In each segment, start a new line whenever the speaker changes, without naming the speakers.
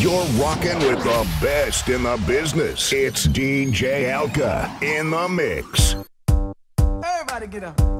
You're rocking with the best in the business. It's DJ Alca in the mix.
Everybody get up.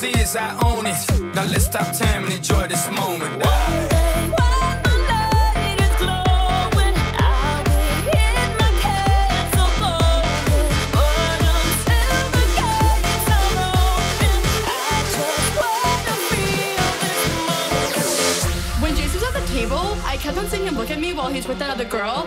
Difference is I own it. Now let's stop time and enjoy this moment.
When Jason's at the table, I kept on seeing him look at me while he's with that other girl.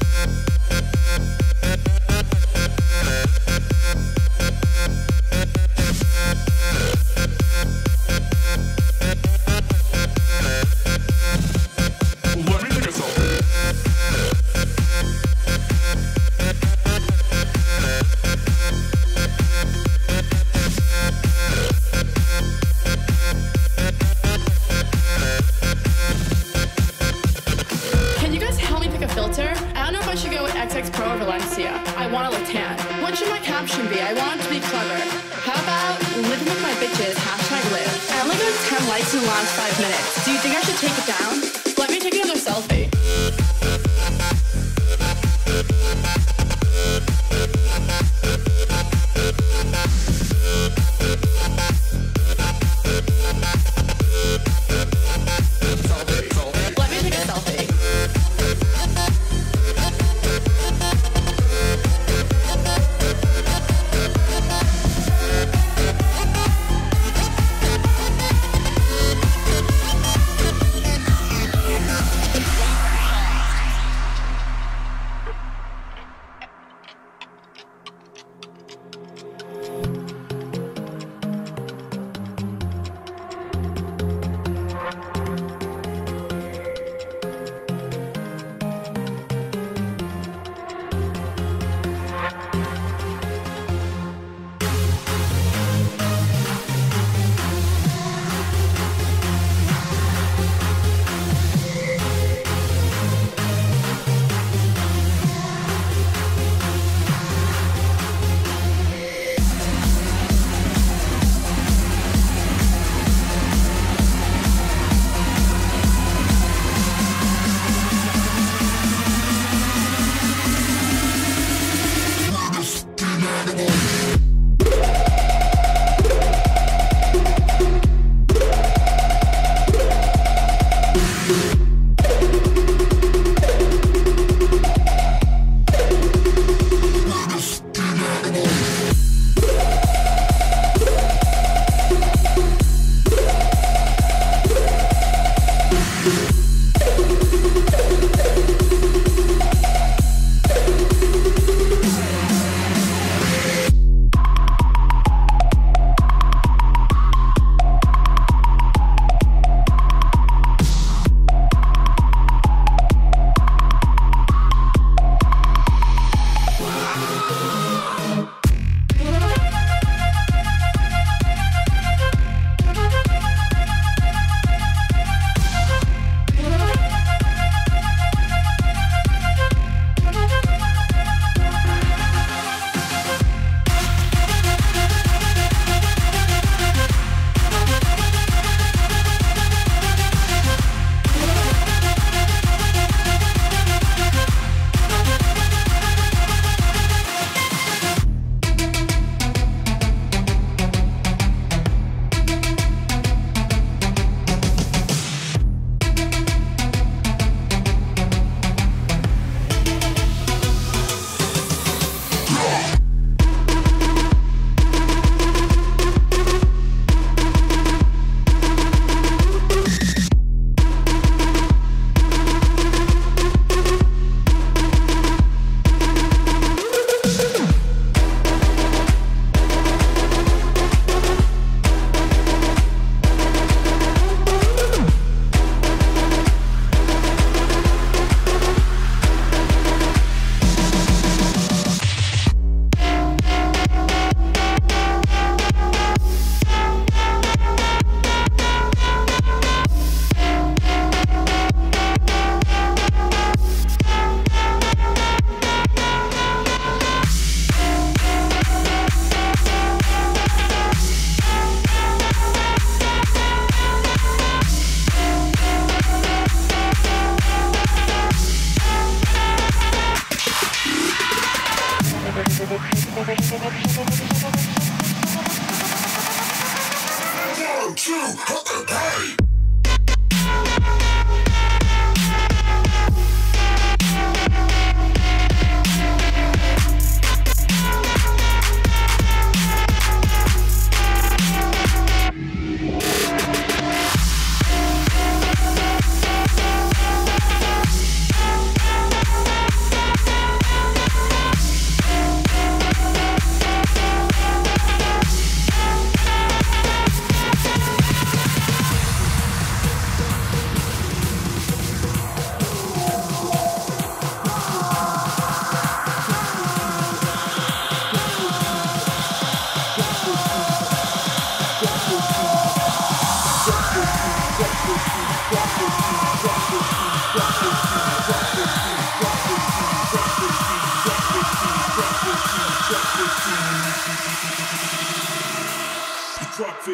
I want look tan. What should my caption be? I want it to be clever. How about living with my bitches, hashtag live. I only got 10 likes in the last five minutes. Do you think I should take it down?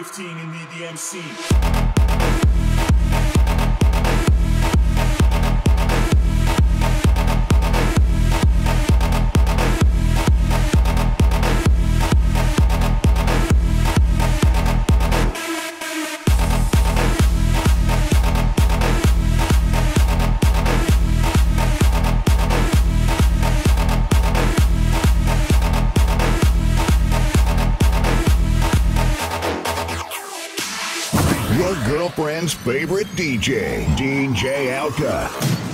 15 in the DMC.
Your favorite DJ, DJ Alca.